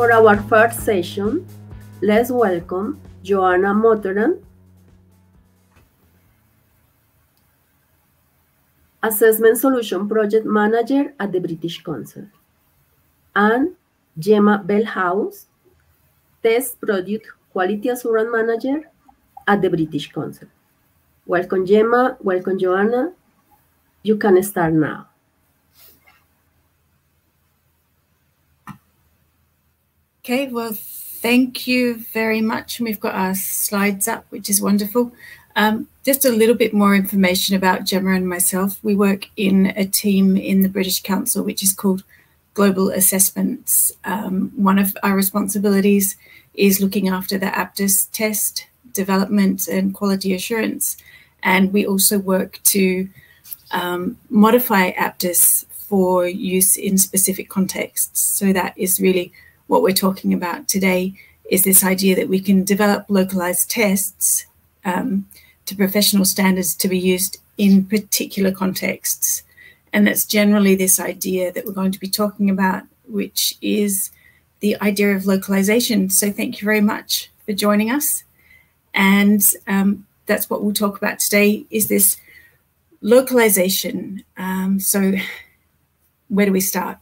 For our first session, let's welcome Joanna Motoran, Assessment Solution Project Manager at the British Council, and Gemma Bellhouse, Test Product Quality Assurance Manager at the British Council. Welcome, Gemma. Welcome, Joanna. You can start now. Okay, well, thank you very much. And We've got our slides up, which is wonderful. Um, just a little bit more information about Gemma and myself. We work in a team in the British Council, which is called Global Assessments. Um, one of our responsibilities is looking after the APTIS test, development and quality assurance. And we also work to um, modify APTIS for use in specific contexts. So that is really what we're talking about today is this idea that we can develop localized tests um, to professional standards to be used in particular contexts. And that's generally this idea that we're going to be talking about, which is the idea of localization. So thank you very much for joining us. And um, that's what we'll talk about today is this localization. Um, so where do we start?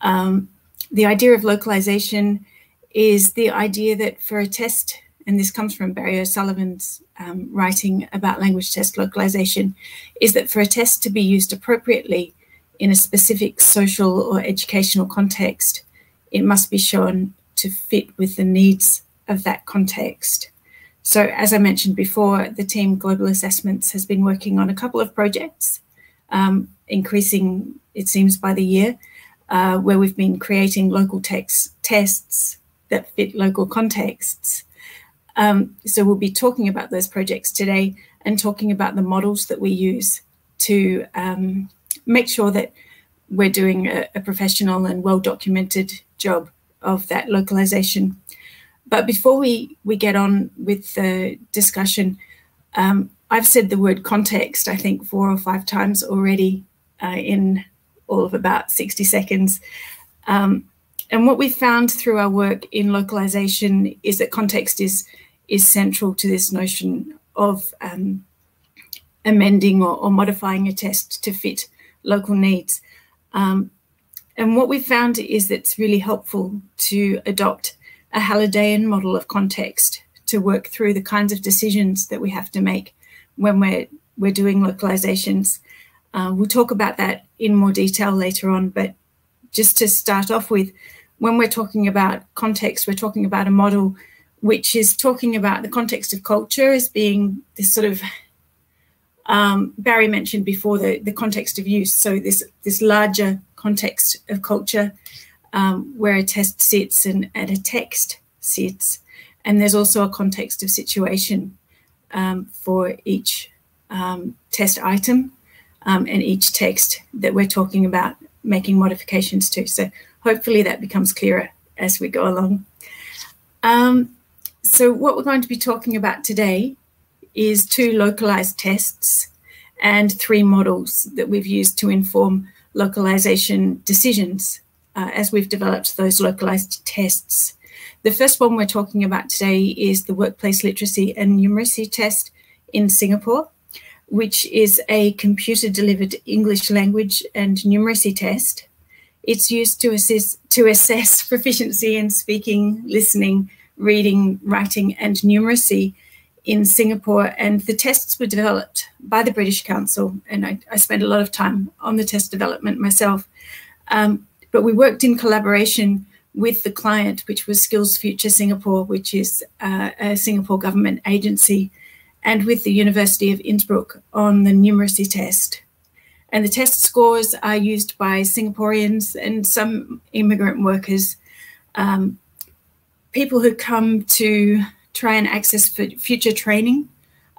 Um, the idea of localization is the idea that for a test, and this comes from Barry O'Sullivan's um, writing about language test localization, is that for a test to be used appropriately in a specific social or educational context, it must be shown to fit with the needs of that context. So as I mentioned before, the team Global Assessments has been working on a couple of projects, um, increasing, it seems, by the year, uh, where we've been creating local text tests that fit local contexts. Um, so we'll be talking about those projects today and talking about the models that we use to um, make sure that we're doing a, a professional and well-documented job of that localization. But before we, we get on with the discussion, um, I've said the word context, I think, four or five times already uh, in all of about 60 seconds. Um, and what we found through our work in localization is that context is, is central to this notion of um, amending or, or, modifying a test to fit local needs. Um, and what we found is that it's really helpful to adopt a Hallidayan model of context to work through the kinds of decisions that we have to make when we're, we're doing localizations. Uh, we'll talk about that in more detail later on, but just to start off with, when we're talking about context, we're talking about a model which is talking about the context of culture as being this sort of um, Barry mentioned before the, the context of use. So this this larger context of culture um, where a test sits and, and, a text sits. And there's also a context of situation um, for each um, test item um, and each text that we're talking about making modifications to. So hopefully that becomes clearer as we go along. Um, so what we're going to be talking about today is two localized tests and three models that we've used to inform localization decisions uh, as we've developed those localized tests. The first one we're talking about today is the Workplace Literacy and Numeracy Test in Singapore which is a computer delivered English language and numeracy test. It's used to, assist, to assess proficiency in speaking, listening, reading, writing, and numeracy in Singapore. And the tests were developed by the British Council. And I, I spent a lot of time on the test development myself. Um, but we worked in collaboration with the client, which was SkillsFuture Singapore, which is uh, a Singapore government agency and with the University of Innsbruck on the numeracy test. And the test scores are used by Singaporeans and some immigrant workers, um, people who come to try and access for future training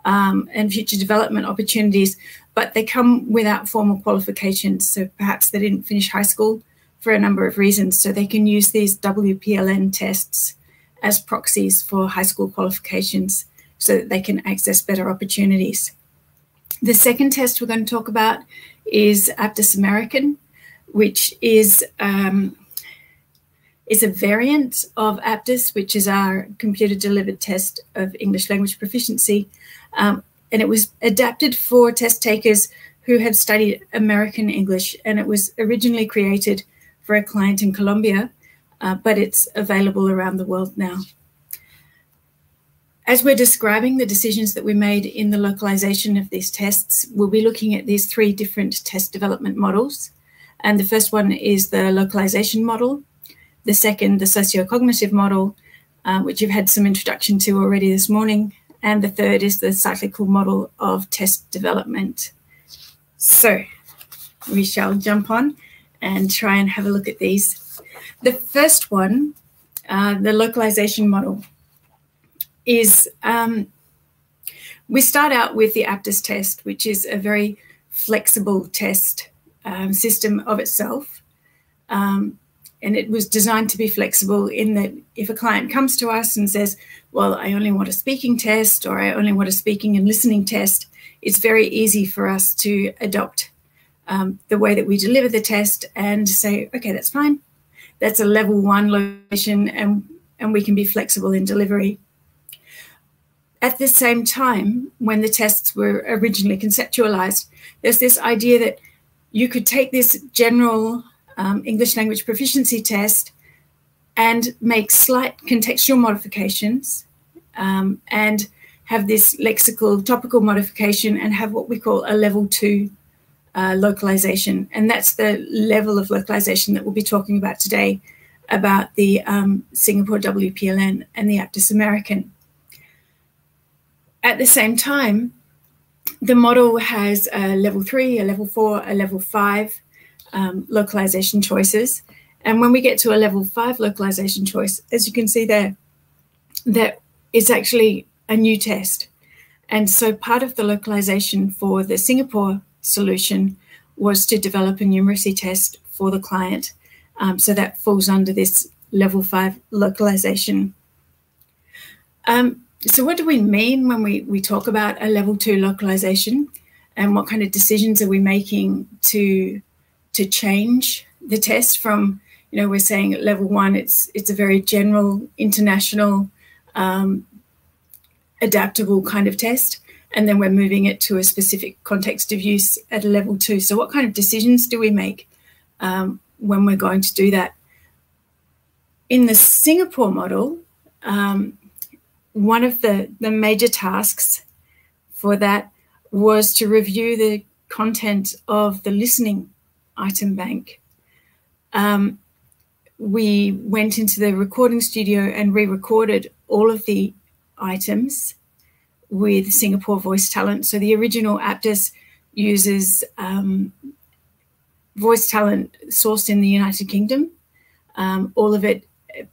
um, and future development opportunities, but they come without formal qualifications. So perhaps they didn't finish high school for a number of reasons. So they can use these WPLN tests as proxies for high school qualifications so that they can access better opportunities. The second test we're going to talk about is Aptis American, which is um, is a variant of APTIS, which is our computer delivered test of English language proficiency. Um, and it was adapted for test takers who have studied American English. And it was originally created for a client in Colombia, uh, but it's available around the world now. As we're describing the decisions that we made in the localization of these tests, we'll be looking at these three different test development models. And the first one is the localization model. The second, the socio-cognitive model, uh, which you've had some introduction to already this morning. And the third is the cyclical model of test development. So we shall jump on and try and have a look at these. The first one, uh, the localization model is um, we start out with the APTIS test, which is a very flexible test um, system of itself. Um, and it was designed to be flexible in that if a client comes to us and says, well, I only want a speaking test or I only want a speaking and listening test, it's very easy for us to adopt um, the way that we deliver the test and say, okay, that's fine. That's a level one location and, and we can be flexible in delivery. At the same time, when the tests were originally conceptualized, there's this idea that you could take this general um, English language proficiency test and make slight contextual modifications um, and have this lexical topical modification and have what we call a level two uh, localization. And that's the level of localization that we'll be talking about today about the um, Singapore WPLN and the Aptis American. At the same time, the model has a level three, a level four, a level five um, localization choices. And when we get to a level five localization choice, as you can see there, that is actually a new test. And so part of the localization for the Singapore solution was to develop a numeracy test for the client. Um, so that falls under this level five localization. Um, so what do we mean when we, we talk about a level two localization? And what kind of decisions are we making to to change the test from you know we're saying at level one it's it's a very general international um, adaptable kind of test and then we're moving it to a specific context of use at a level two. So what kind of decisions do we make um, when we're going to do that? In the singapore model um, one of the, the major tasks for that was to review the content of the listening item bank. Um, we went into the recording studio and re-recorded all of the items with Singapore voice talent. So the original Aptis uses um, voice talent sourced in the United Kingdom, um, all of it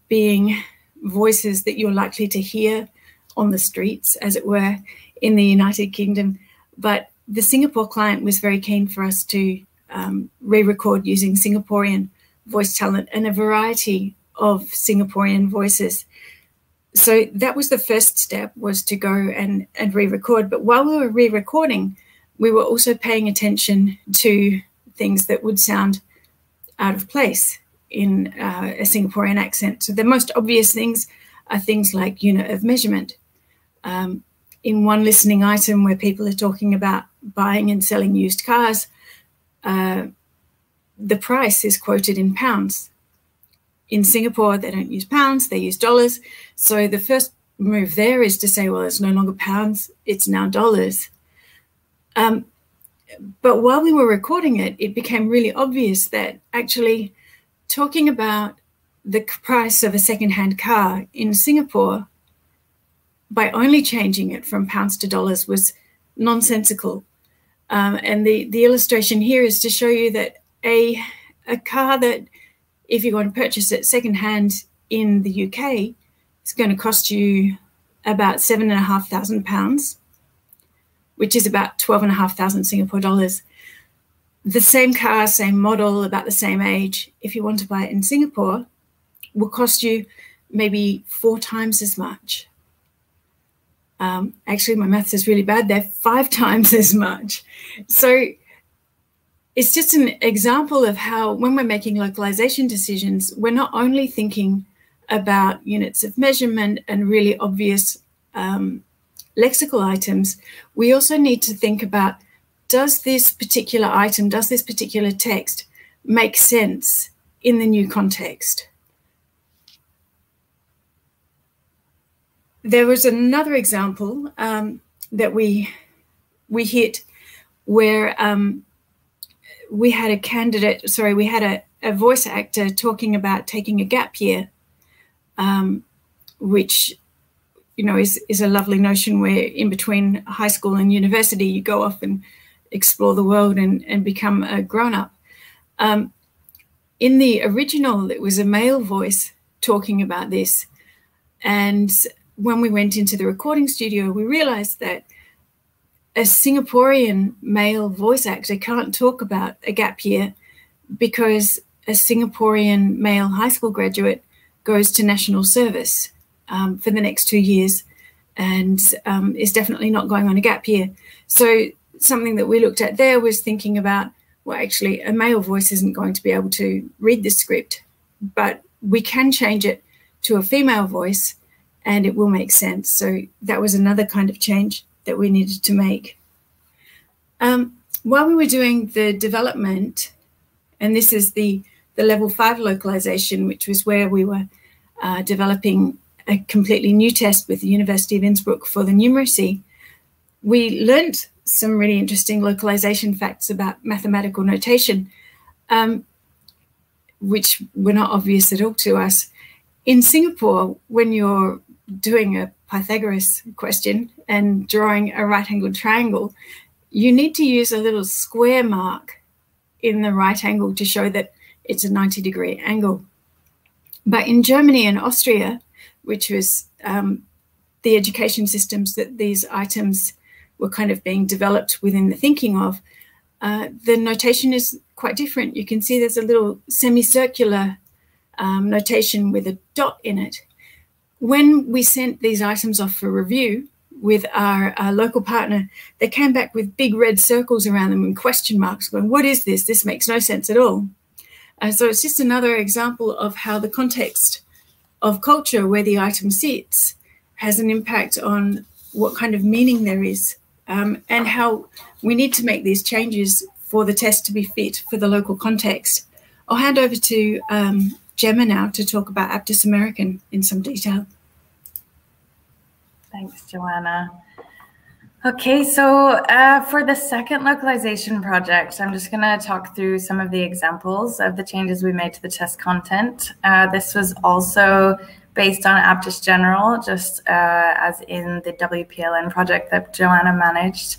being voices that you're likely to hear on the streets, as it were, in the United Kingdom. But the Singapore client was very keen for us to um, re-record using Singaporean voice talent and a variety of Singaporean voices. So that was the first step was to go and, and re-record. But while we were re-recording, we were also paying attention to things that would sound out of place in uh, a Singaporean accent. So the most obvious things are things like unit of measurement. Um, in one listening item where people are talking about buying and selling used cars, uh, the price is quoted in pounds. In Singapore, they don't use pounds, they use dollars. So the first move there is to say, well, it's no longer pounds, it's now dollars. Um, but while we were recording it, it became really obvious that actually talking about the price of a second-hand car in Singapore by only changing it from pounds to dollars was nonsensical. Um, and the, the illustration here is to show you that a, a car that, if you're going to purchase it secondhand in the UK, is going to cost you about seven and a half thousand pounds, which is about twelve and a half thousand Singapore dollars. The same car, same model, about the same age, if you want to buy it in Singapore, will cost you maybe four times as much. Um, actually, my maths is really bad. They're five times as much. So it's just an example of how when we're making localization decisions, we're not only thinking about units of measurement and really obvious um, lexical items, we also need to think about does this particular item, does this particular text make sense in the new context? There was another example um, that we we hit where um, we had a candidate, sorry, we had a, a voice actor talking about taking a gap year, um, which you know is is a lovely notion where in between high school and university you go off and explore the world and and become a grown up. Um, in the original, it was a male voice talking about this, and when we went into the recording studio, we realized that a Singaporean male voice actor can't talk about a gap year because a Singaporean male high school graduate goes to national service um, for the next two years and um, is definitely not going on a gap year. So something that we looked at there was thinking about, well, actually, a male voice isn't going to be able to read the script, but we can change it to a female voice and it will make sense. So that was another kind of change that we needed to make. Um, while we were doing the development, and this is the, the level five localization, which was where we were uh, developing a completely new test with the University of Innsbruck for the numeracy, we learned some really interesting localization facts about mathematical notation, um, which were not obvious at all to us. In Singapore, when you're doing a Pythagoras question and drawing a right angled triangle, you need to use a little square mark in the right angle to show that it's a 90 degree angle. But in Germany and Austria, which was um, the education systems that these items were kind of being developed within the thinking of, uh, the notation is quite different. You can see there's a little semicircular um, notation with a dot in it when we sent these items off for review with our, our, local partner, they came back with big red circles around them and question marks going, what is this? This makes no sense at all. Uh, so it's just another example of how the context of culture where the item sits has an impact on what kind of meaning there is um, and how we need to make these changes for the test to be fit for the local context. I'll hand over to um, Gemma now to talk about Aptis American in some detail. Thanks, Joanna. Okay, so uh, for the second localization project, I'm just going to talk through some of the examples of the changes we made to the test content. Uh, this was also based on Aptis General, just uh, as in the WPLN project that Joanna managed.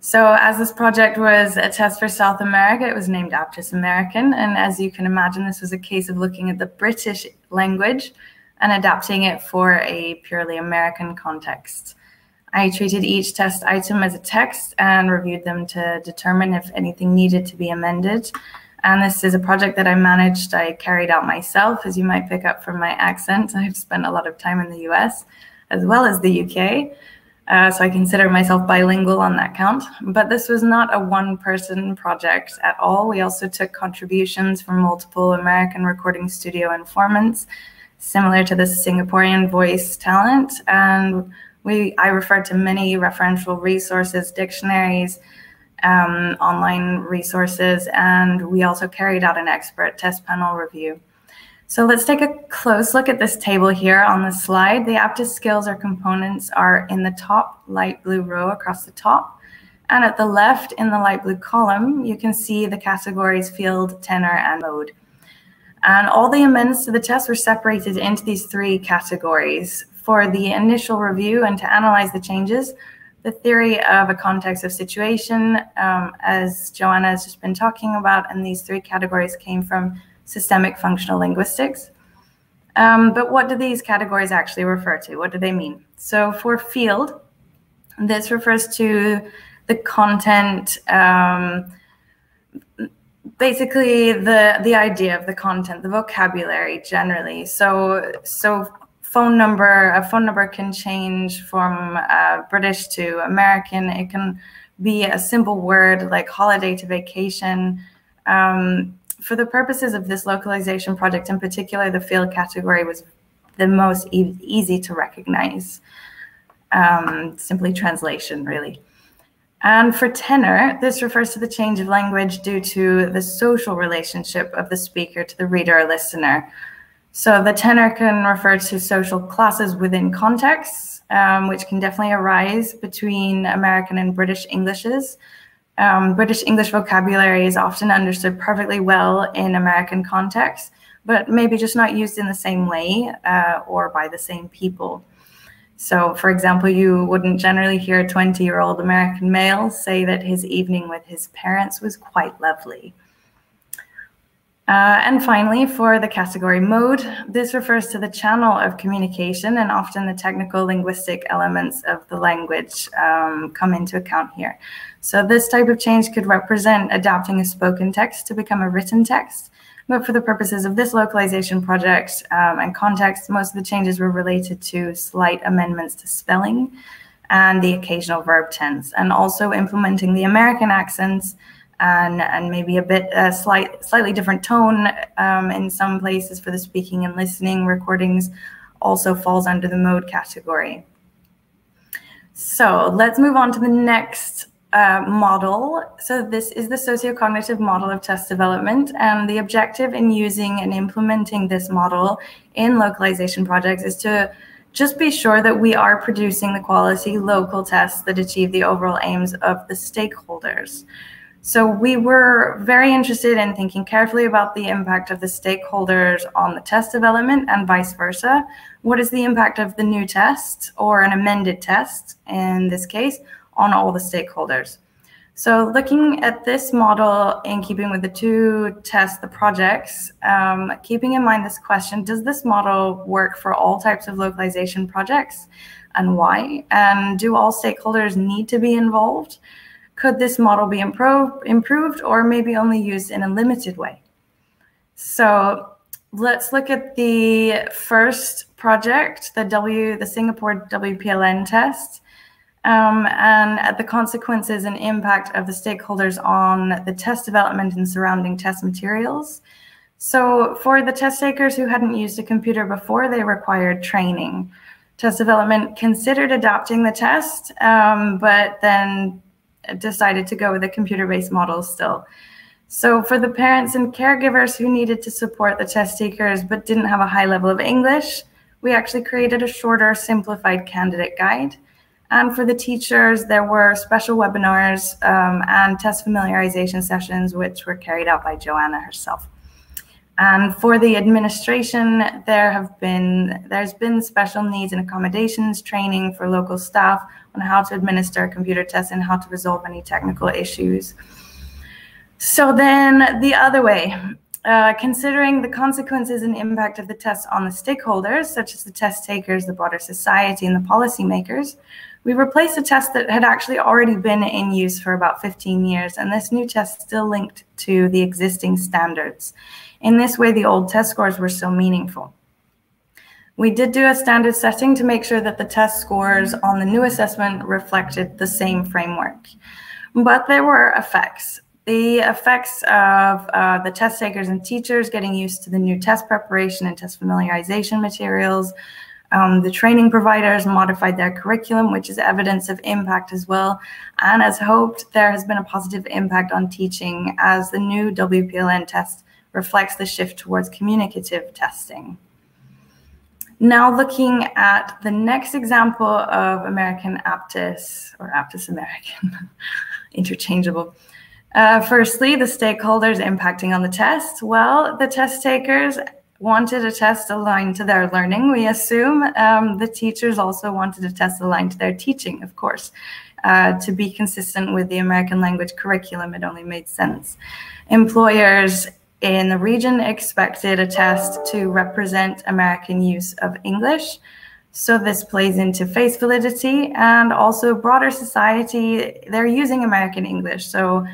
So as this project was a test for South America, it was named Aptis American. And as you can imagine, this was a case of looking at the British language and adapting it for a purely American context. I treated each test item as a text and reviewed them to determine if anything needed to be amended. And this is a project that I managed, I carried out myself, as you might pick up from my accent. I've spent a lot of time in the US as well as the UK. Uh, so I consider myself bilingual on that count. But this was not a one person project at all. We also took contributions from multiple American recording studio informants, similar to the Singaporean voice talent. And we I referred to many referential resources, dictionaries, um, online resources, and we also carried out an expert test panel review. So let's take a close look at this table here on the slide. The Aptis skills or components are in the top light blue row across the top. And at the left in the light blue column, you can see the categories field, tenor, and mode. And all the amendments to the test were separated into these three categories. For the initial review and to analyze the changes, the theory of a context of situation, um, as Joanna has just been talking about, and these three categories came from systemic functional linguistics. Um, but what do these categories actually refer to? What do they mean? So for field, this refers to the content, um, basically the the idea of the content, the vocabulary generally. So so phone number, a phone number can change from uh, British to American. It can be a simple word like holiday to vacation. Um, for the purposes of this localization project in particular, the field category was the most e easy to recognize. Um, simply translation, really. And for tenor, this refers to the change of language due to the social relationship of the speaker to the reader or listener. So the tenor can refer to social classes within contexts, um, which can definitely arise between American and British Englishes. Um, British English vocabulary is often understood perfectly well in American contexts, but maybe just not used in the same way uh, or by the same people. So, for example, you wouldn't generally hear a 20 year old American male say that his evening with his parents was quite lovely. Uh, and finally, for the category mode, this refers to the channel of communication and often the technical linguistic elements of the language um, come into account here. So this type of change could represent adapting a spoken text to become a written text. But for the purposes of this localization project um, and context, most of the changes were related to slight amendments to spelling and the occasional verb tense, and also implementing the American accents and, and maybe a bit a slight, slightly different tone um, in some places for the speaking and listening recordings also falls under the mode category. So let's move on to the next uh, model. So this is the sociocognitive model of test development. And the objective in using and implementing this model in localization projects is to just be sure that we are producing the quality local tests that achieve the overall aims of the stakeholders. So we were very interested in thinking carefully about the impact of the stakeholders on the test development and vice versa. What is the impact of the new test or an amended test in this case on all the stakeholders. So looking at this model in keeping with the two tests, the projects, um, keeping in mind this question, does this model work for all types of localization projects and why? And do all stakeholders need to be involved? Could this model be improved, improved or maybe only used in a limited way? So let's look at the first project, the W, the Singapore WPLN test um, and the consequences and impact of the stakeholders on the test development and surrounding test materials. So for the test takers who hadn't used a computer before, they required training. Test development considered adapting the test, um, but then decided to go with a computer-based model still. So for the parents and caregivers who needed to support the test takers but didn't have a high level of English, we actually created a shorter, simplified candidate guide. And for the teachers, there were special webinars um, and test familiarization sessions, which were carried out by Joanna herself. And for the administration, there have been there's been special needs and accommodations training for local staff on how to administer computer tests and how to resolve any technical issues. So then the other way, uh, considering the consequences and impact of the test on the stakeholders, such as the test takers, the broader society, and the policymakers, we replaced a test that had actually already been in use for about 15 years, and this new test still linked to the existing standards. In this way, the old test scores were still meaningful. We did do a standard setting to make sure that the test scores on the new assessment reflected the same framework. But there were effects. The effects of uh, the test takers and teachers getting used to the new test preparation and test familiarization materials, um, the training providers modified their curriculum, which is evidence of impact as well. And as hoped, there has been a positive impact on teaching as the new WPLN test reflects the shift towards communicative testing. Now looking at the next example of American Aptis, or Aptis American, interchangeable. Uh, firstly, the stakeholders impacting on the test. Well, the test takers wanted a test aligned to their learning, we assume. Um, the teachers also wanted a test aligned to their teaching, of course. Uh, to be consistent with the American language curriculum, it only made sense. Employers in the region expected a test to represent American use of English. So this plays into face validity and also broader society, they're using American English. So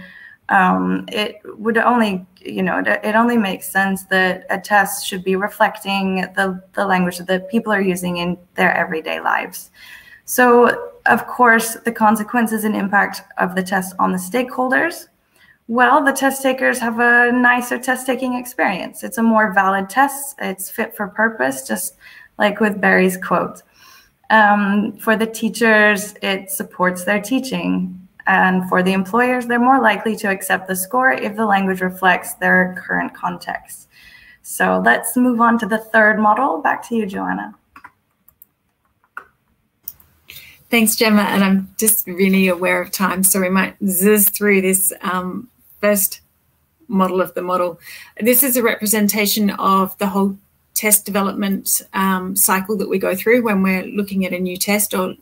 um, it would only, you know, it only makes sense that a test should be reflecting the, the language that people are using in their everyday lives. So, of course, the consequences and impact of the test on the stakeholders. Well, the test takers have a nicer test taking experience. It's a more valid test. It's fit for purpose, just like with Barry's quote. Um, for the teachers, it supports their teaching. And for the employers, they're more likely to accept the score if the language reflects their current context. So let's move on to the third model. Back to you, Joanna. Thanks, Gemma. And I'm just really aware of time, so we might zizz through this um, first model of the model. This is a representation of the whole test development um, cycle that we go through when we're looking at a new test or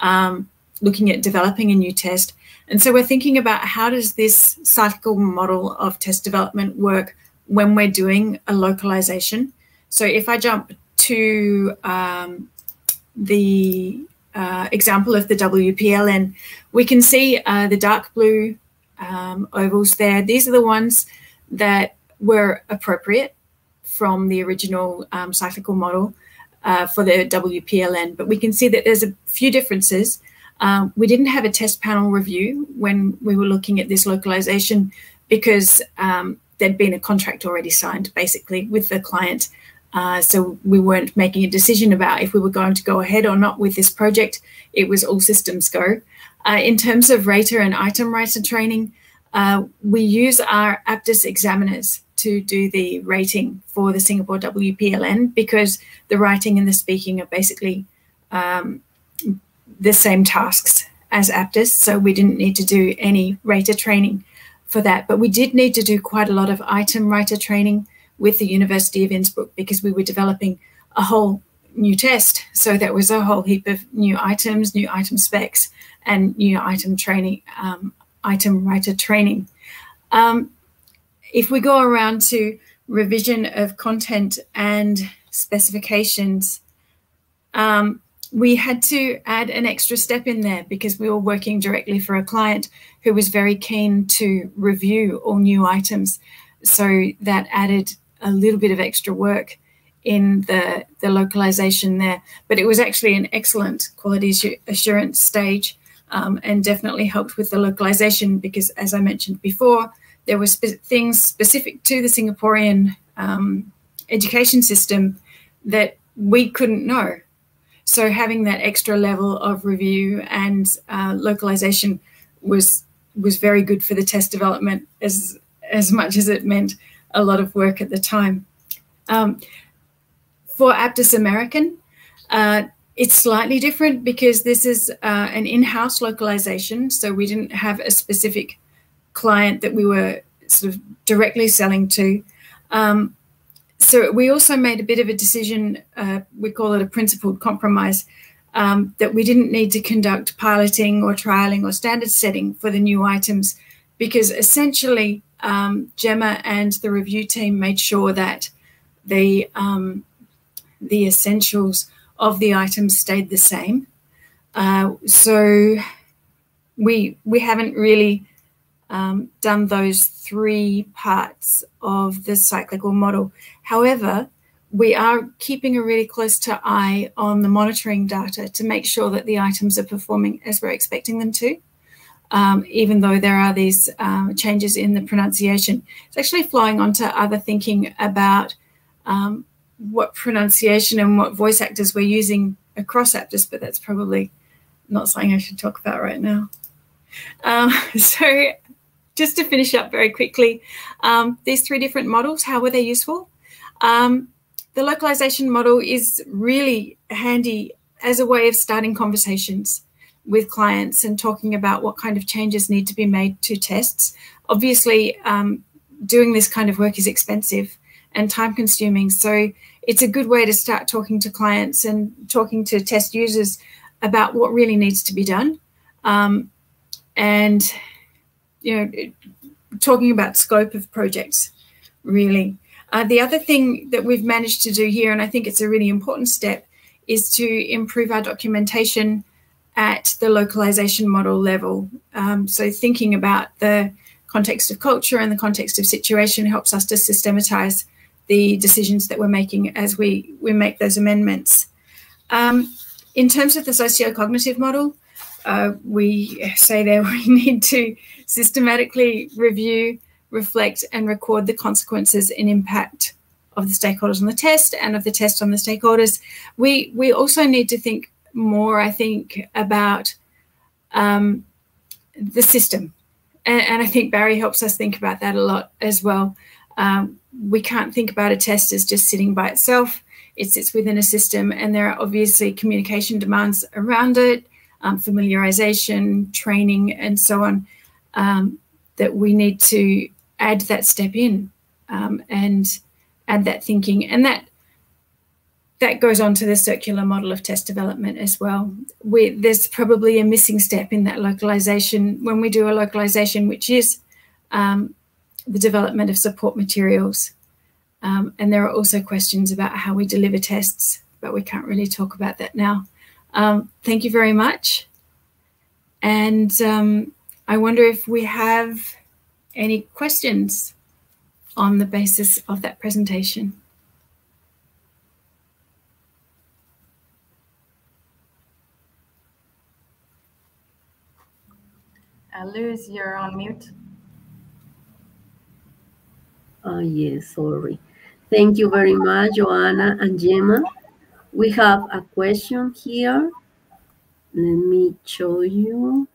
um, looking at developing a new test. And so we're thinking about how does this cyclical model of test development work when we're doing a localization. So if I jump to um, the uh, example of the WPLN, we can see uh, the dark blue um, ovals there. These are the ones that were appropriate from the original um, cyclical model uh, for the WPLN, but we can see that there's a few differences. Um, we didn't have a test panel review when we were looking at this localization because um, there'd been a contract already signed basically with the client. Uh, so we weren't making a decision about if we were going to go ahead or not with this project. It was all systems go. Uh, in terms of rater and item writer training, uh, we use our APTIS examiners to do the rating for the Singapore WPLN because the writing and the speaking are basically um, the same tasks as APTIS, so we didn't need to do any rater training for that. But we did need to do quite a lot of item writer training with the University of Innsbruck because we were developing a whole new test. So that was a whole heap of new items, new item specs, and new item training, um, item writer training. Um, if we go around to revision of content and specifications, um, we had to add an extra step in there because we were working directly for a client who was very keen to review all new items. So that added a little bit of extra work in the, the localization there. But it was actually an excellent quality assurance stage um, and definitely helped with the localization because, as I mentioned before, there were spe things specific to the Singaporean um, education system that we couldn't know so having that extra level of review and uh, localization was was very good for the test development as as much as it meant a lot of work at the time. Um, for Aptis American, uh, it's slightly different because this is uh, an in-house localization. So we didn't have a specific client that we were sort of directly selling to. Um, so we also made a bit of a decision, uh, we call it a principled compromise, um, that we didn't need to conduct piloting or trialing or standard setting for the new items because essentially um, Gemma and the review team made sure that the, um, the essentials of the items stayed the same. Uh, so we, we haven't really um, done those three parts of the cyclical model. However, we are keeping a really close to eye on the monitoring data to make sure that the items are performing as we're expecting them to. Um, even though there are these um, changes in the pronunciation. It's actually flowing onto other thinking about um, what pronunciation and what voice actors we're using across Aptis, but that's probably not something I should talk about right now. Um, so just to finish up very quickly, um, these three different models, how were they useful? Um, the localization model is really handy as a way of starting conversations with clients and talking about what kind of changes need to be made to tests. Obviously, um, doing this kind of work is expensive and time consuming. So it's a good way to start talking to clients and talking to test users about what really needs to be done. Um, and you know, talking about scope of projects, really. Uh, the other thing that we've managed to do here, and I think it's a really important step, is to improve our documentation at the localization model level. Um, so thinking about the context of culture and the context of situation helps us to systematize the decisions that we're making as we, we make those amendments. Um, in terms of the socio-cognitive model, uh, we say there we need to systematically review, reflect, and record the consequences and impact of the stakeholders on the test and of the test on the stakeholders. We we also need to think more, I think, about um, the system, and, and, I think Barry helps us think about that a lot as well. Um, we can't think about a test as just sitting by itself. It sits within a system, and there are obviously communication demands around it, um, familiarization, training, and so on, um, that we need to add that step in um, and add that thinking. And that that goes on to the circular model of test development as well. We, there's probably a missing step in that localization when we do a localization, which is um, the development of support materials. Um, and there are also questions about how we deliver tests, but we can't really talk about that now. Um, thank you very much. And um, I wonder if we have any questions on the basis of that presentation. Uh, you're on mute. Oh, yes, sorry. Thank you very much, Joanna and Gemma. We have a question here. Let me show you.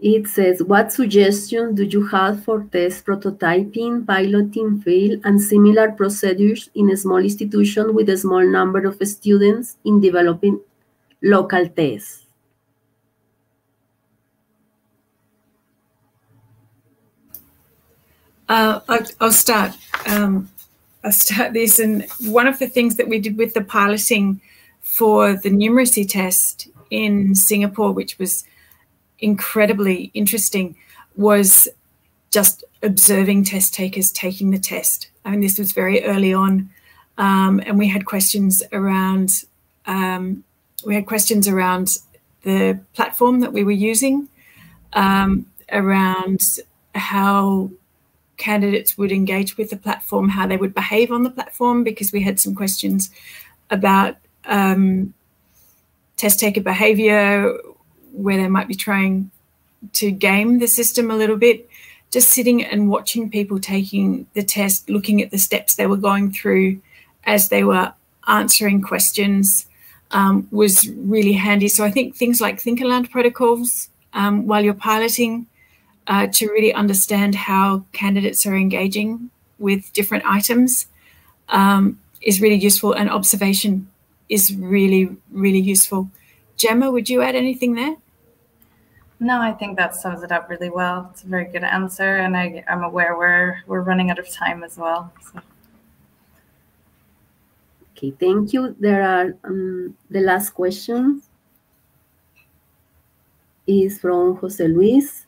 It says, what suggestions do you have for test prototyping, piloting, fail, and similar procedures in a small institution with a small number of students in developing local tests? Uh, I'll, I'll, start. Um, I'll start this. And one of the things that we did with the piloting for the numeracy test in Singapore, which was incredibly interesting, was just observing test takers taking the test. I mean, this was very early on, um, and we had questions around um, we had questions around the platform that we were using, um, around how candidates would engage with the platform, how they would behave on the platform, because we had some questions about um, test taker behavior, where they might be trying to game the system a little bit. Just sitting and watching people taking the test, looking at the steps they were going through as they were answering questions um, was really handy. So I think things like think aloud protocols um, while you're piloting uh, to really understand how candidates are engaging with different items um, is really useful and observation is really, really useful. Gemma, would you add anything there? No, I think that sums it up really well. It's a very good answer, and I, am aware we're we're running out of time as well. So. Okay, thank you. There are um, the last question is from Jose Luis.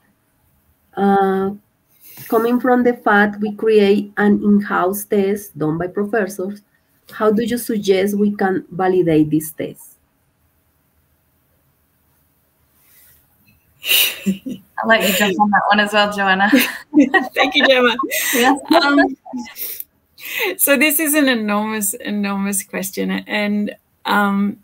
Uh, coming from the fact we create an in-house test done by professors, how do you suggest we can validate this test? I'll let you jump on that one as well, Joanna. Thank you, Gemma. Yeah. Um, so this is an enormous, enormous question, and um,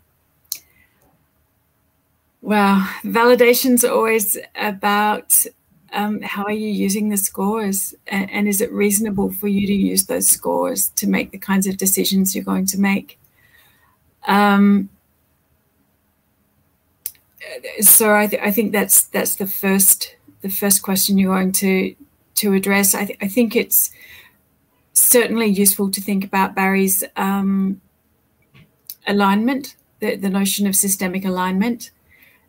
wow, validation's always about um, how are you using the scores, and, and is it reasonable for you to use those scores to make the kinds of decisions you're going to make? Um, so I, th I, think that's that's the first the first question you're going to to address. I, th I think it's certainly useful to think about Barry's um, alignment, the, the notion of systemic alignment.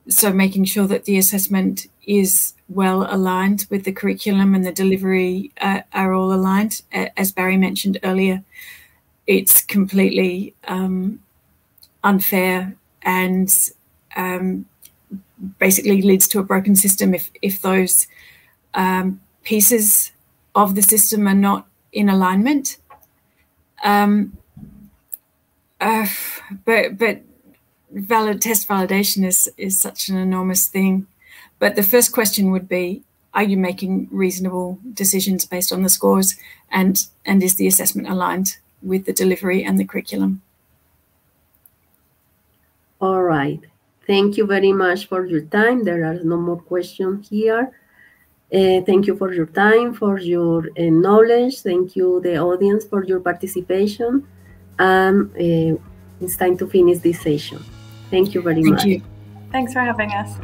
So making sure that the assessment is well aligned with the curriculum and the delivery uh, are all aligned. As Barry mentioned earlier, it's completely um, unfair and um, basically leads to a broken system if, if those um, pieces of the system are not in alignment. Um, uh, but but valid test validation is is such an enormous thing. But the first question would be: Are you making reasonable decisions based on the scores, and and is the assessment aligned with the delivery and the curriculum. All right. Thank you very much for your time. There are no more questions here. Uh, thank you for your time, for your uh, knowledge. Thank you, the audience, for your participation. And uh, it's time to finish this session. Thank you very Thank much. You. Thanks for having us.